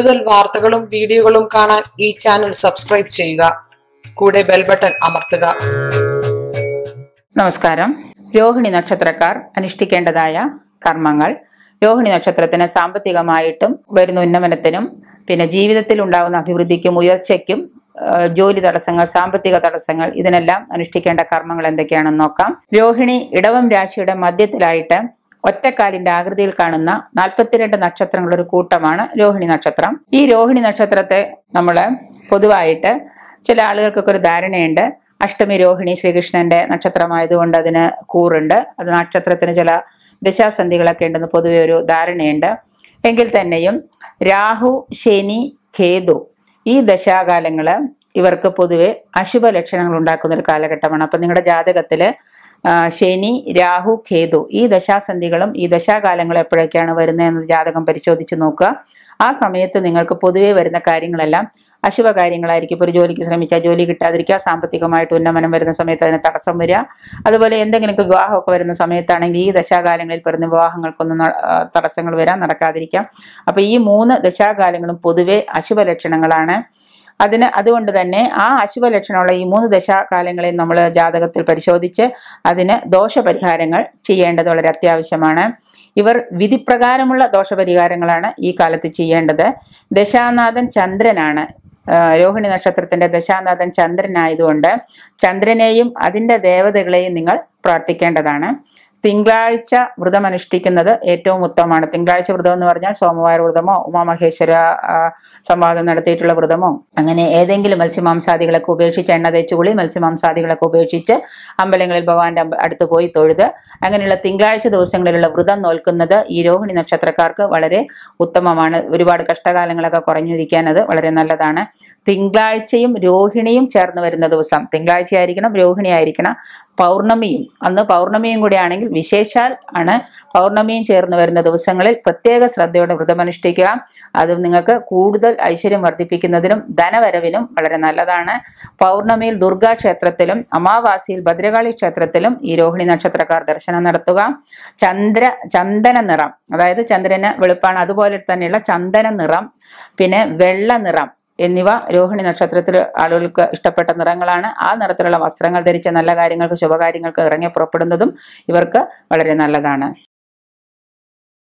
കൂടുതൽ വാർത്തകളും വീഡിയോകളും കാണാൻ ഈ ചാനൽ സബ്സ്ക്രൈബ് ചെയ്യുക. കൂടെ ബെൽ ബട്ടൺ അമർത്തുക. നമസ്കാരം. രോഹിണി നക്ഷത്രക്കാർ അനുഷ്ഠിക്കേണ്ടതായ കർമ്മങ്ങൾ. രോഹിണി നക്ഷത്രത്തിന് സാമ്പത്തികമായിട്ടും വരുന്ന ഉന്നമനത്തിനും പിന്നെ ജീവിതത്തിൽ ഉണ്ടാകുന്ന അഭിവൃദ്ധിക്കും ഉയർച്ചയ്ക്കും ജോലി തടസ്സങ്ങൾ സാമ്പത്തിക തടസ്സങ്ങൾ ഇതിനെല്ലാം അനുഷ്ഠിക്കേണ്ട കർമ്മങ്ങൾ എന്തൊക്കെയാണെന്ന് നോക്കാം. രോഹിണി ഇടവം രാശിയുടെ മധ്യത്തിലായിട്ട് ഒറ്റക്കാലിന്റെ ആകൃതിയിൽ കാണുന്ന നാൽപ്പത്തിരണ്ട് നക്ഷത്രങ്ങളുടെ ഒരു കൂട്ടമാണ് രോഹിണി നക്ഷത്രം. ഈ രോഹിണി നക്ഷത്രത്തെ നമ്മൾ പൊതുവായിട്ട് ചില ആളുകൾക്കൊക്കെ ഒരു ധാരണയുണ്ട്. അഷ്ടമി രോഹിണി ശ്രീകൃഷ്ണന്റെ നക്ഷത്രമായതുകൊണ്ട് അതിന് കൂറുണ്ട്. അത് നക്ഷത്രത്തിന് ചില ദശാസന്ധികളൊക്കെ ഉണ്ടെന്ന് പൊതുവെ ഒരു ധാരണയുണ്ട്. എങ്കിൽ തന്നെയും രാഹു ശനി കേതു ഈ ദശാകാലങ്ങൾ ഇവർക്ക് പൊതുവെ അശുഭ ലക്ഷണങ്ങൾ ഉണ്ടാക്കുന്ന ഒരു കാലഘട്ടമാണ്. അപ്പം നിങ്ങളുടെ ജാതകത്തിൽ ശനി രാഹു കേതു ഈ ദശാസന്ധികളും ഈ ദശാകാലങ്ങളും എപ്പോഴൊക്കെയാണ് വരുന്നതെന്ന് ജാതകം പരിശോധിച്ച് നോക്കുക. ആ സമയത്ത് നിങ്ങൾക്ക് പൊതുവേ വരുന്ന കാര്യങ്ങളെല്ലാം അശുഭ കാര്യങ്ങളായിരിക്കും ഇപ്പോൾ ഒരു ജോലിക്ക് ശ്രമിച്ചാൽ ജോലി കിട്ടാതിരിക്കുക സാമ്പത്തികമായിട്ട് ഉന്നമനം വരുന്ന സമയത്ത് അതിന് തടസ്സം വരിക. അതുപോലെ എന്തെങ്കിലുമൊക്കെ വിവാഹമൊക്കെ വരുന്ന സമയത്താണെങ്കിൽ ഈ ദശാകാലങ്ങളിൽ വരുന്ന വിവാഹങ്ങൾക്കൊന്നും തടസ്സങ്ങൾ വരാൻ നടക്കാതിരിക്കാം. അപ്പോൾ ഈ മൂന്ന് ദശാകാലങ്ങളും പൊതുവെ അശുഭ ലക്ഷണങ്ങളാണ് അതിന് അതുകൊണ്ട് തന്നെ ആ അശുഭ ലക്ഷണമുള്ള ഈ മൂന്ന് ദശാകാലങ്ങളെ നമ്മൾ ജാതകത്തിൽ പരിശോധിച്ച് അതിന് ദോഷപരിഹാരങ്ങൾ ചെയ്യേണ്ടത് വളരെ അത്യാവശ്യമാണ്. ഇവർ വിധിപ്രകാരമുള്ള ദോഷപരിഹാരങ്ങളാണ് ഈ കാലത്ത് ചെയ്യേണ്ടത്. ദശാനാഥൻ ചന്ദ്രനാണ്. രോഹിണി നക്ഷത്രത്തിന്റെ ദശാനാഥൻ ചന്ദ്രനായതുകൊണ്ട് ചന്ദ്രനെയും അതിന്റെ ദേവതകളെയും നിങ്ങൾ പ്രാർത്ഥിക്കേണ്ടതാണ്. തിങ്കളാഴ്ച വ്രതം അനുഷ്ഠിക്കുന്നത് ഏറ്റവും ഉത്തമമാണ്. തിങ്കളാഴ്ച വ്രതം എന്ന് പറഞ്ഞാൽ സോമവാര വ്രതമോ ഉമാമഹേശ്വര സംവാദം നടത്തിയിട്ടുള്ള വ്രതമോ അങ്ങനെ ഏതെങ്കിലും മത്സ്യമാംസാദികളൊക്കെ ഉപേക്ഷിച്ച് എണ്ണ തേച്ച് കുളി മത്സ്യമാംസാദികളൊക്കെ ഉപേക്ഷിച്ച് അമ്പലങ്ങളിൽ ഭഗവാന്റെ അടുത്ത് പോയി തൊഴുത് അങ്ങനെയുള്ള തിങ്കളാഴ്ച ദിവസങ്ങളിലുള്ള വ്രതം നോൽക്കുന്നത് ഈ രോഹിണി നക്ഷത്രക്കാർക്ക് വളരെ ഉത്തമമാണ്. ഒരുപാട് കഷ്ടകാലങ്ങളൊക്കെ കുറഞ്ഞിരിക്കാൻ അത് വളരെ നല്ലതാണ്. തിങ്കളാഴ്ചയും രോഹിണിയും ചേർന്ന് വരുന്ന ദിവസം. തിങ്കളാഴ്ച ആയിരിക്കണം രോഹിണി ആയിരിക്കണം പൗർണമിയും അന്ന് പൗർണമിയും കൂടി ആണെങ്കിൽ വിശേഷാൽ ആണ് പൗർണമിയും ചേർന്ന് വരുന്ന ദിവസങ്ങളിൽ പ്രത്യേക ശ്രദ്ധയോടെ വ്രതമനുഷ്ഠിക്കുക അത് നിങ്ങൾക്ക് കൂടുതൽ ഐശ്വര്യം വർദ്ധിപ്പിക്കുന്നതിനും ധനവരവിനും വളരെ നല്ലതാണ്. പൗർണമിയിൽ ദുർഗാ ക്ഷേത്രത്തിലും അമാവാസിയിൽ ഭദ്രകാളി ക്ഷേത്രത്തിലും ഈ രോഹിണി നക്ഷത്രക്കാർ ദർശനം നടത്തുക. ചന്ദ്ര ചന്ദന നിറം അതായത് ചന്ദ്രന് വെളുപ്പാണ് അതുപോലെ തന്നെയുള്ള ചന്ദന നിറം പിന്നെ വെള്ള നിറം എന്നിവ രോഹിണി നക്ഷത്രത്തിൽ ആളുകൾക്ക് ഇഷ്ടപ്പെട്ട നിറങ്ങളാണ്. ആ നിറത്തിലുള്ള വസ്ത്രങ്ങൾ ധരിച്ച നല്ല കാര്യങ്ങൾക്ക് ശുഭകാര്യങ്ങൾക്ക് ഇറങ്ങി പുറപ്പെടുന്നതും ഇവർക്ക് വളരെ നല്ലതാണ്.